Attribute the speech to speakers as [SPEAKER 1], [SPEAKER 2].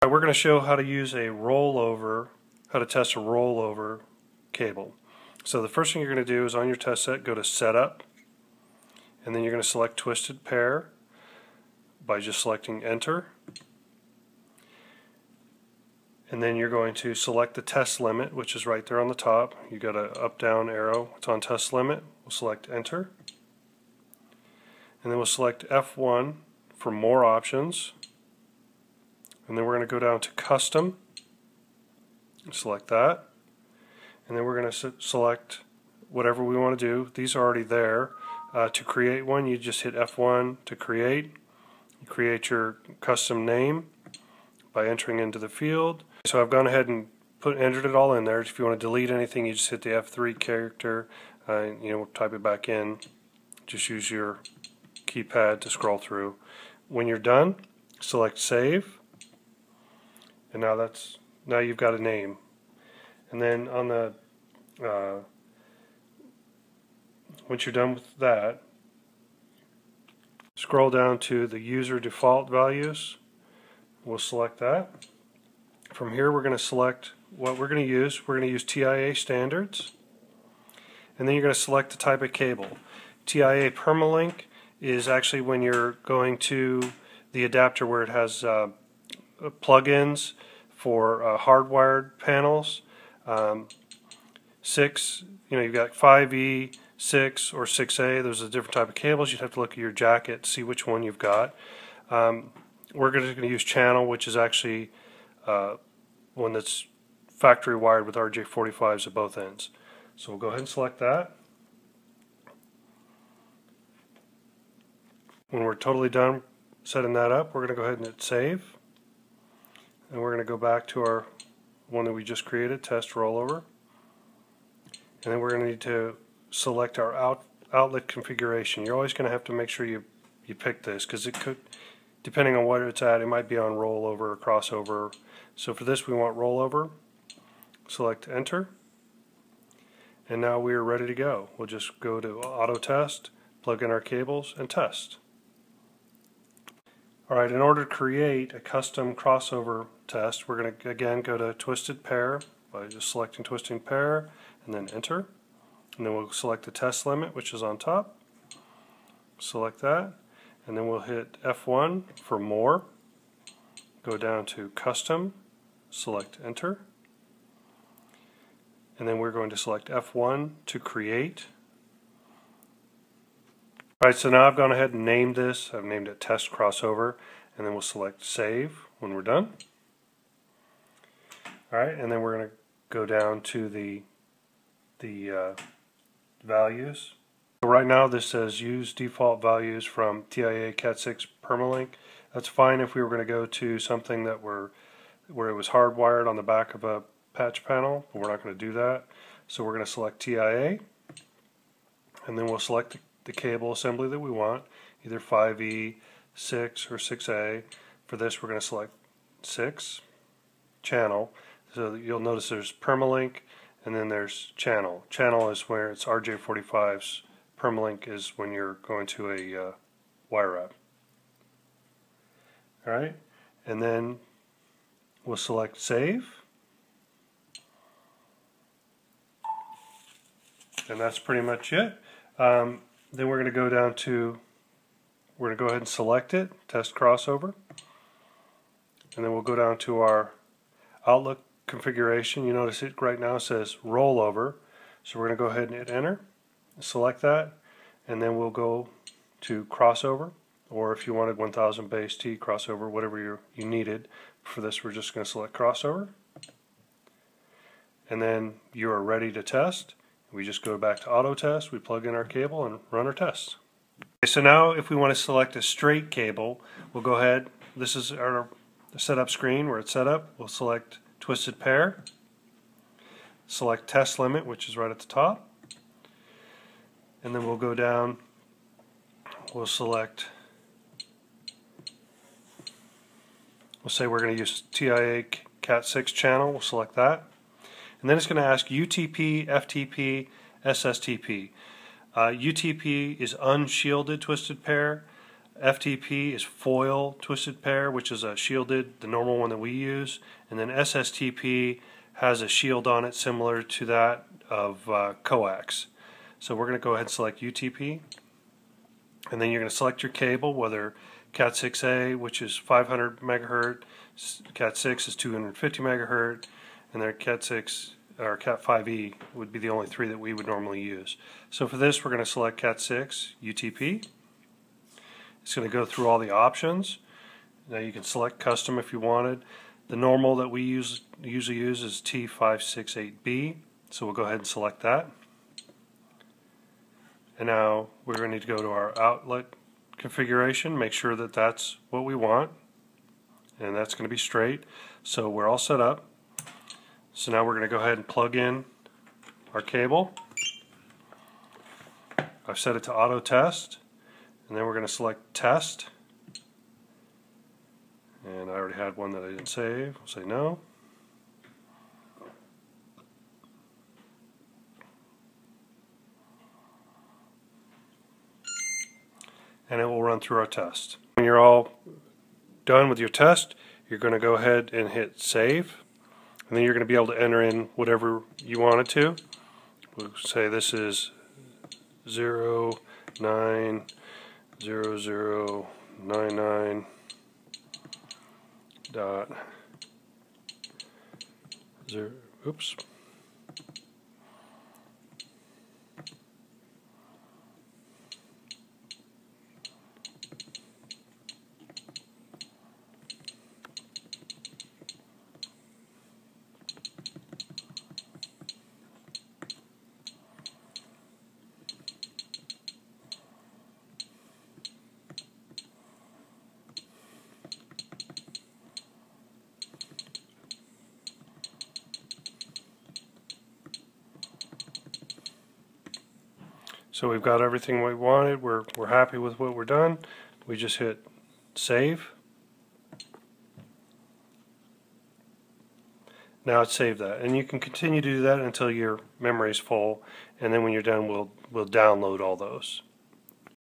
[SPEAKER 1] Right, we're going to show how to use a rollover, how to test a rollover cable. So the first thing you're going to do is on your test set, go to Setup, and then you're going to select Twisted Pair by just selecting Enter. And then you're going to select the test limit, which is right there on the top. You got an up-down arrow. It's on test limit. We'll select Enter. And then we'll select F1 for more options and then we're going to go down to custom. Select that. And then we're going to select whatever we want to do. These are already there. Uh, to create one you just hit F1 to create. You create your custom name by entering into the field. So I've gone ahead and put entered it all in there. If you want to delete anything you just hit the F3 character uh, you know type it back in. Just use your keypad to scroll through. When you're done select save and now that's now you've got a name. And then on the uh, once you're done with that scroll down to the user default values. We'll select that. From here we're going to select what we're going to use. We're going to use TIA standards. And then you're going to select the type of cable. TIA permalink is actually when you're going to the adapter where it has uh, plugins for uh, hardwired panels. Um, six, you know, you've got 5E, 6, or 6A. Those are different type of cables. You'd have to look at your jacket see which one you've got. Um, we're going to use channel, which is actually uh, one that's factory wired with RJ45s at both ends. So we'll go ahead and select that. When we're totally done setting that up, we're going to go ahead and hit save and we're going to go back to our one that we just created, test rollover. And then we're going to need to select our out, outlet configuration. You're always going to have to make sure you, you pick this because it could, depending on what it's at, it might be on rollover or crossover. So for this we want rollover. Select enter. And now we are ready to go. We'll just go to auto test, plug in our cables, and test. Alright, in order to create a custom crossover test, we're going to again go to twisted pair by just selecting twisting pair and then enter. And then we'll select the test limit, which is on top. Select that. And then we'll hit F1 for more. Go down to custom, select enter. And then we're going to select F1 to create. Alright, so now I've gone ahead and named this. I've named it test crossover. And then we'll select save when we're done. Alright, and then we're going to go down to the, the uh, values. So right now this says use default values from TIA Cat6 Permalink. That's fine if we were going to go to something that were where it was hardwired on the back of a patch panel, but we're not going to do that. So we're going to select TIA, and then we'll select the cable assembly that we want, either 5E, 6, or 6A. For this we're going to select 6, channel, so you'll notice there's permalink and then there's channel. Channel is where it's RJ45s. Permalink is when you're going to a uh, wire wrap. Alright, and then we'll select save. And that's pretty much it. Um, then we're going to go down to, we're going to go ahead and select it, test crossover. And then we'll go down to our outlet configuration, you notice it right now says rollover. So we're going to go ahead and hit enter, select that, and then we'll go to crossover, or if you wanted 1000 base T crossover, whatever you you needed. For this, we're just going to select crossover. And then you are ready to test. We just go back to auto test, we plug in our cable and run our tests. Okay, so now if we want to select a straight cable, we'll go ahead, this is our setup screen where it's set up. We'll select twisted pair. Select test limit, which is right at the top. And then we'll go down, we'll select, we'll say we're going to use TIA Cat6 channel, we'll select that. And then it's going to ask UTP, FTP, SSTP. Uh, UTP is unshielded twisted pair. FTP is foil twisted pair, which is a shielded, the normal one that we use, and then SSTP has a shield on it similar to that of uh, coax. So we're going to go ahead and select UTP, and then you're going to select your cable, whether Cat6A, which is 500 megahertz, Cat6 is 250 megahertz, and their Cat6 or Cat5e would be the only three that we would normally use. So for this, we're going to select Cat6 UTP. It's going to go through all the options. Now you can select custom if you wanted. The normal that we use usually use is T568B, so we'll go ahead and select that. And now we're going to need to go to our outlet configuration, make sure that that's what we want, and that's going to be straight. So we're all set up. So now we're going to go ahead and plug in our cable. I've set it to auto test and then we're going to select test. And I already had one that I didn't save we'll say no. And it will run through our test. When you're all done with your test you're going to go ahead and hit save and then you're going to be able to enter in whatever you wanted to. We'll say this is 0 9 zero zero nine nine dot zero oops So we've got everything we wanted. We're, we're happy with what we're done. We just hit save. Now it's saved that. And you can continue to do that until your memory is full. And then when you're done, we'll, we'll download all those.